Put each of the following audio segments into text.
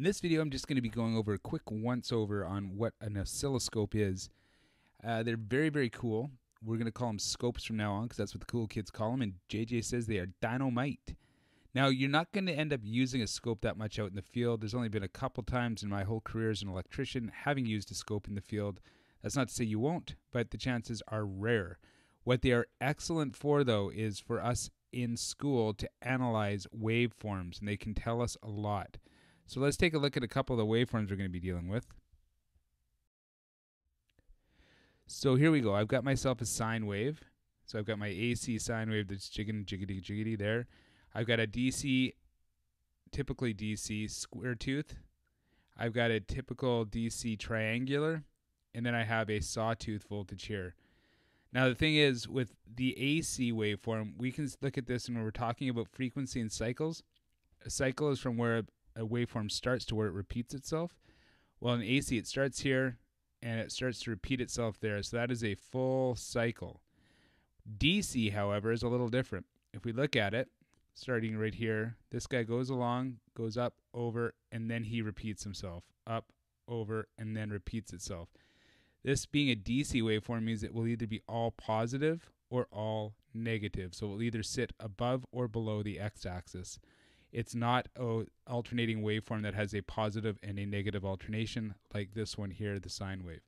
In this video, I'm just going to be going over a quick once over on what an oscilloscope is. Uh, they're very, very cool. We're going to call them scopes from now on because that's what the cool kids call them. And JJ says they are dynamite. Now, you're not going to end up using a scope that much out in the field. There's only been a couple times in my whole career as an electrician having used a scope in the field. That's not to say you won't, but the chances are rare. What they are excellent for, though, is for us in school to analyze waveforms, and they can tell us a lot. So let's take a look at a couple of the waveforms we're going to be dealing with. So here we go. I've got myself a sine wave. So I've got my AC sine wave that's jigging, jiggity, jiggity there. I've got a DC, typically DC square tooth. I've got a typical DC triangular. And then I have a sawtooth voltage here. Now the thing is, with the AC waveform, we can look at this and when we're talking about frequency and cycles, a cycle is from where a waveform starts to where it repeats itself. Well, in AC, it starts here and it starts to repeat itself there. So that is a full cycle. DC, however, is a little different. If we look at it, starting right here, this guy goes along, goes up, over, and then he repeats himself. Up, over, and then repeats itself. This being a DC waveform means it will either be all positive or all negative. So it will either sit above or below the x-axis. It's not a alternating waveform that has a positive and a negative alternation like this one here, the sine wave.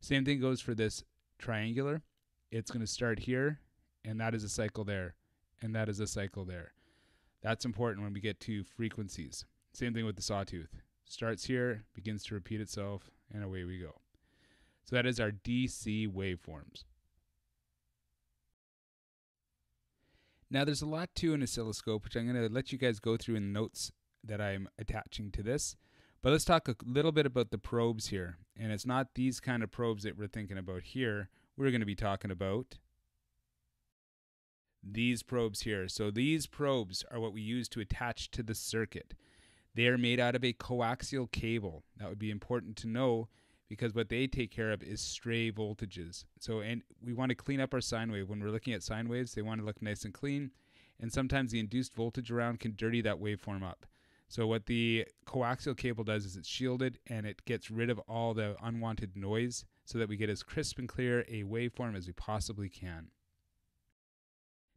Same thing goes for this triangular. It's going to start here, and that is a cycle there, and that is a cycle there. That's important when we get to frequencies. Same thing with the sawtooth. Starts here, begins to repeat itself, and away we go. So that is our DC waveforms. Now there's a lot to an oscilloscope, which I'm going to let you guys go through in the notes that I'm attaching to this. But let's talk a little bit about the probes here. And it's not these kind of probes that we're thinking about here. We're going to be talking about these probes here. So these probes are what we use to attach to the circuit. They are made out of a coaxial cable. That would be important to know because what they take care of is stray voltages. So, and we want to clean up our sine wave. When we're looking at sine waves, they want to look nice and clean. And sometimes the induced voltage around can dirty that waveform up. So what the coaxial cable does is it's shielded and it gets rid of all the unwanted noise so that we get as crisp and clear a waveform as we possibly can.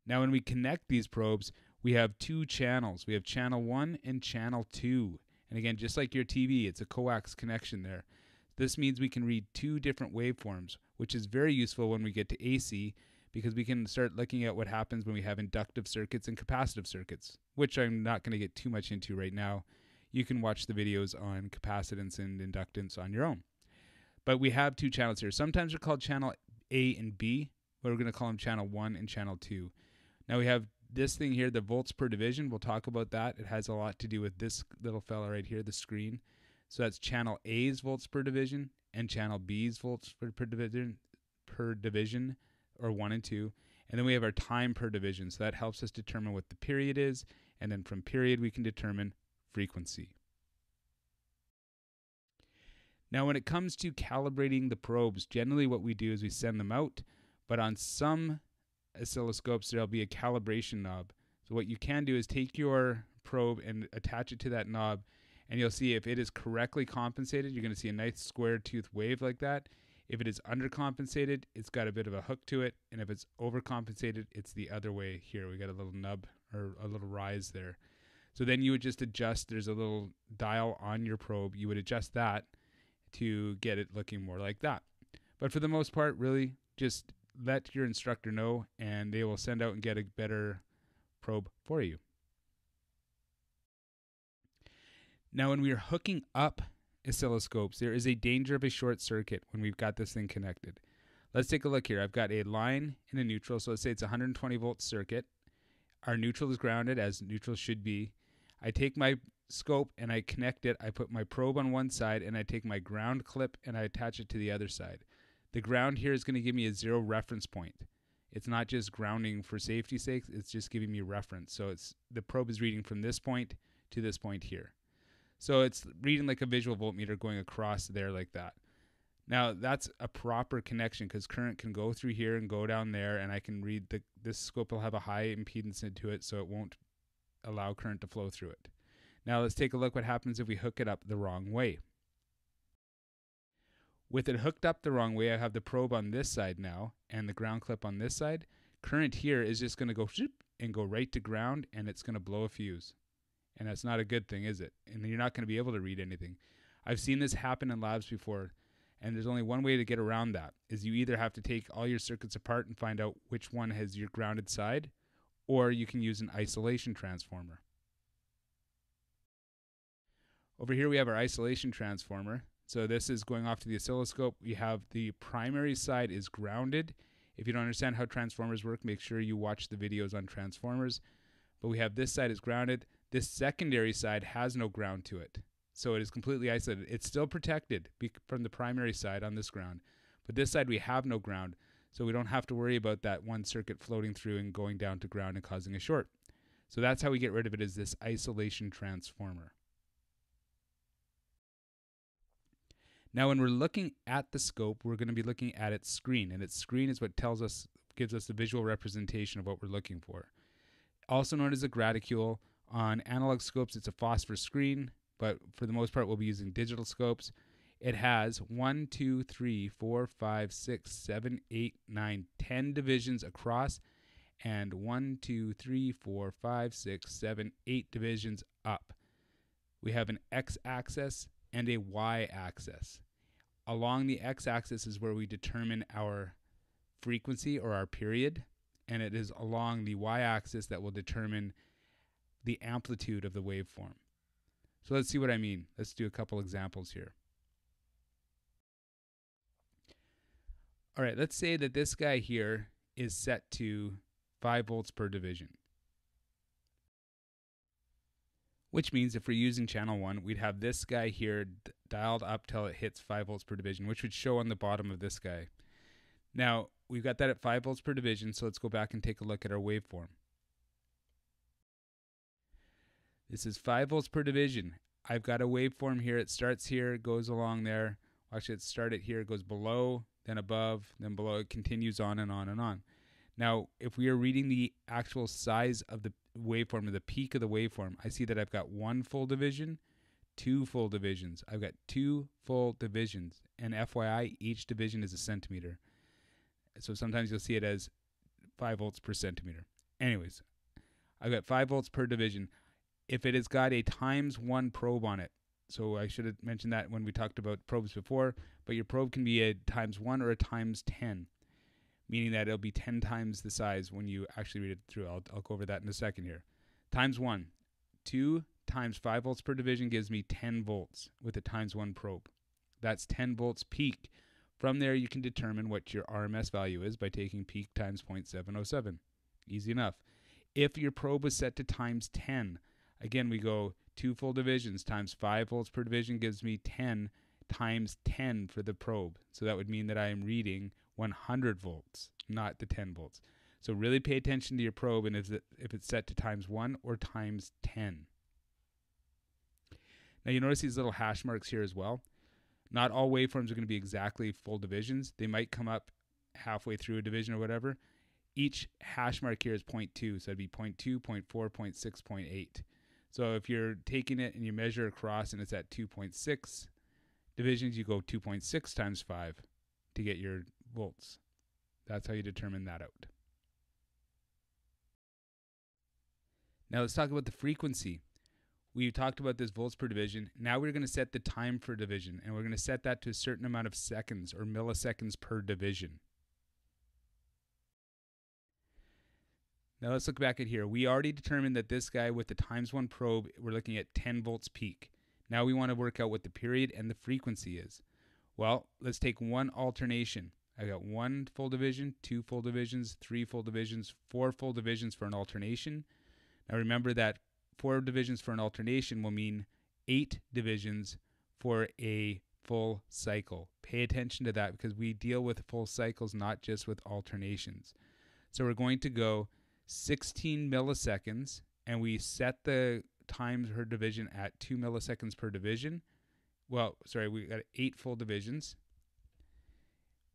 Now when we connect these probes, we have two channels. We have channel 1 and channel 2. And again, just like your TV, it's a coax connection there. This means we can read two different waveforms, which is very useful when we get to AC because we can start looking at what happens when we have inductive circuits and capacitive circuits, which I'm not going to get too much into right now. You can watch the videos on capacitance and inductance on your own. But we have two channels here. Sometimes they're called channel A and B, but we're going to call them channel 1 and channel 2. Now we have this thing here, the volts per division. We'll talk about that. It has a lot to do with this little fella right here, the screen. So that's channel A's volts per division and channel B's volts per, per division per division or 1 and 2. And then we have our time per division. So that helps us determine what the period is. And then from period, we can determine frequency. Now, when it comes to calibrating the probes, generally what we do is we send them out. But on some oscilloscopes, there'll be a calibration knob. So what you can do is take your probe and attach it to that knob and you'll see if it is correctly compensated, you're going to see a nice square tooth wave like that. If it is undercompensated, it's got a bit of a hook to it, and if it's overcompensated, it's the other way here. We got a little nub or a little rise there. So then you would just adjust, there's a little dial on your probe. You would adjust that to get it looking more like that. But for the most part, really just let your instructor know and they will send out and get a better probe for you. Now, when we are hooking up oscilloscopes, there is a danger of a short circuit when we've got this thing connected. Let's take a look here. I've got a line and a neutral. So let's say it's a 120 volt circuit. Our neutral is grounded as neutral should be. I take my scope and I connect it. I put my probe on one side and I take my ground clip and I attach it to the other side. The ground here is going to give me a zero reference point. It's not just grounding for safety's sake, it's just giving me reference. So it's the probe is reading from this point to this point here. So it's reading like a visual voltmeter going across there like that. Now that's a proper connection because current can go through here and go down there, and I can read the this scope will have a high impedance into it, so it won't allow current to flow through it. Now let's take a look what happens if we hook it up the wrong way. With it hooked up the wrong way, I have the probe on this side now and the ground clip on this side. Current here is just going to go and go right to ground and it's going to blow a fuse. And that's not a good thing, is it? And you're not going to be able to read anything. I've seen this happen in labs before, and there's only one way to get around that is you either have to take all your circuits apart and find out which one has your grounded side, or you can use an isolation transformer. Over here we have our isolation transformer. So this is going off to the oscilloscope. We have the primary side is grounded. If you don't understand how transformers work, make sure you watch the videos on transformers. But we have this side is grounded. This secondary side has no ground to it. So it is completely isolated. It's still protected from the primary side on this ground. But this side we have no ground. So we don't have to worry about that one circuit floating through and going down to ground and causing a short. So that's how we get rid of it is this isolation transformer. Now, when we're looking at the scope, we're going to be looking at its screen, and its screen is what tells us, gives us the visual representation of what we're looking for. Also known as a graticule, on analog scopes, it's a phosphor screen, but for the most part, we'll be using digital scopes. It has 1, 2, 3, 4, 5, 6, 7, 8, 9, 10 divisions across, and 1, 2, 3, 4, 5, 6, 7, 8 divisions up. We have an x axis and a y axis along the x-axis is where we determine our frequency or our period, and it is along the y-axis that will determine the amplitude of the waveform. So let's see what I mean. Let's do a couple examples here. All right, let's say that this guy here is set to 5 volts per division. Which means if we're using channel 1, we'd have this guy here dialed up till it hits 5 volts per division, which would show on the bottom of this guy. Now, we've got that at 5 volts per division, so let's go back and take a look at our waveform. This is 5 volts per division. I've got a waveform here. It starts here, goes along there. Actually, it started here, It goes below, then above, then below. It continues on and on and on. Now, if we are reading the actual size of the waveform, or the peak of the waveform, I see that I've got one full division, two full divisions. I've got two full divisions. And FYI, each division is a centimeter. So sometimes you'll see it as 5 volts per centimeter. Anyways, I've got 5 volts per division. If it has got a times 1 probe on it, so I should have mentioned that when we talked about probes before, but your probe can be a times 1 or a times 10 meaning that it'll be 10 times the size when you actually read it through. I'll, I'll go over that in a second here. Times 1. 2 times 5 volts per division gives me 10 volts with a times 1 probe. That's 10 volts peak. From there, you can determine what your RMS value is by taking peak times 0.707. Easy enough. If your probe was set to times 10, again, we go two full divisions times 5 volts per division gives me 10 times 10 for the probe. So that would mean that I am reading 100 volts, not the 10 volts. So really pay attention to your probe and if, if it's set to times 1 or times 10. Now you notice these little hash marks here as well. Not all waveforms are going to be exactly full divisions. They might come up halfway through a division or whatever. Each hash mark here is 0.2, so it'd be 0.2, 0.4, 0.6, 0.8. So if you're taking it and you measure across and it's at 2.6 divisions, you go 2.6 times 5 to get your volts. That's how you determine that out. Now let's talk about the frequency. We talked about this volts per division. Now we're going to set the time for division, and we're going to set that to a certain amount of seconds or milliseconds per division. Now let's look back at here. We already determined that this guy with the times one probe, we're looking at 10 volts peak. Now we want to work out what the period and the frequency is. Well, let's take one alternation. I got one full division, two full divisions, three full divisions, four full divisions for an alternation. Now remember that four divisions for an alternation will mean eight divisions for a full cycle. Pay attention to that because we deal with full cycles, not just with alternations. So we're going to go 16 milliseconds and we set the times per division at 2 milliseconds per division. Well, sorry, we got eight full divisions.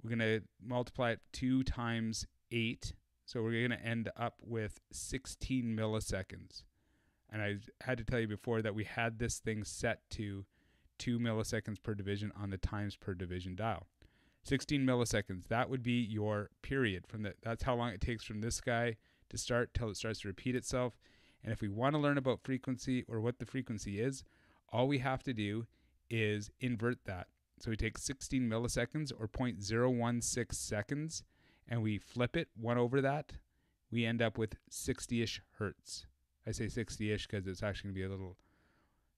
We're going to multiply it 2 times 8. So we're going to end up with 16 milliseconds. And I had to tell you before that we had this thing set to 2 milliseconds per division on the times per division dial. 16 milliseconds, that would be your period from the that's how long it takes from this guy to start till it starts to repeat itself. And if we want to learn about frequency or what the frequency is, all we have to do is invert that. So we take 16 milliseconds or 0.016 seconds and we flip it one over that, we end up with 60 ish hertz. I say 60 ish because it's actually going to be a little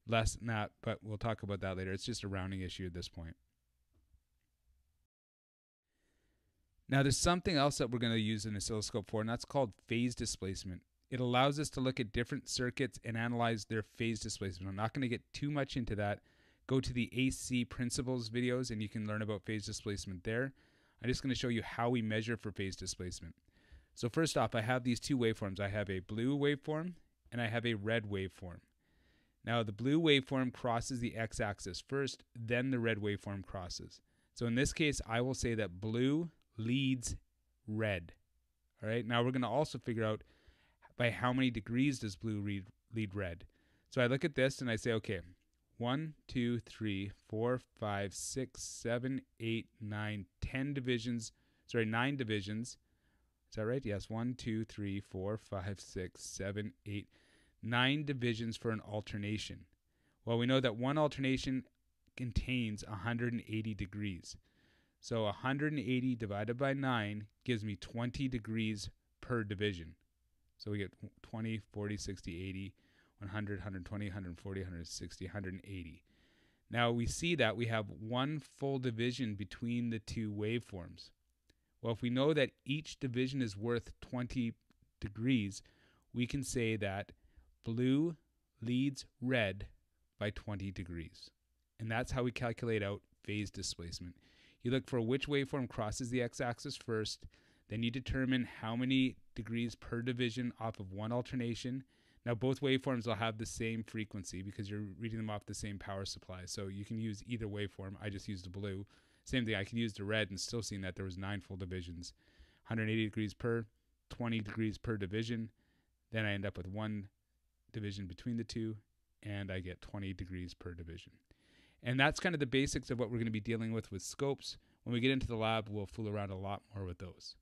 less than that, but we'll talk about that later. It's just a rounding issue at this point. Now, there's something else that we're going to use an oscilloscope for, and that's called phase displacement. It allows us to look at different circuits and analyze their phase displacement. I'm not going to get too much into that. Go to the AC principles videos and you can learn about phase displacement there. I'm just going to show you how we measure for phase displacement. So first off, I have these two waveforms. I have a blue waveform and I have a red waveform. Now the blue waveform crosses the x-axis first, then the red waveform crosses. So in this case, I will say that blue leads red. All right. Now we're going to also figure out by how many degrees does blue lead, lead red. So I look at this and I say, okay, one, two, three, four, five, six, seven, eight, nine, ten divisions. Sorry, nine divisions. Is that right? Yes. One, two, three, four, five, six, seven, eight, nine divisions for an alternation. Well, we know that one alternation contains 180 degrees. So 180 divided by 9 gives me 20 degrees per division. So we get 20, 40, 60, 80, 100, 120, 140, 160, 180. Now we see that we have one full division between the two waveforms. Well, if we know that each division is worth 20 degrees, we can say that blue leads red by 20 degrees. And that's how we calculate out phase displacement. You look for which waveform crosses the x-axis first, then you determine how many degrees per division off of one alternation. Now both waveforms will have the same frequency because you're reading them off the same power supply. So you can use either waveform. I just used the blue. Same thing, I could use the red and still seeing that there was nine full divisions. 180 degrees per, 20 degrees per division. Then I end up with one division between the two, and I get 20 degrees per division. And that's kind of the basics of what we're going to be dealing with with scopes. When we get into the lab, we'll fool around a lot more with those.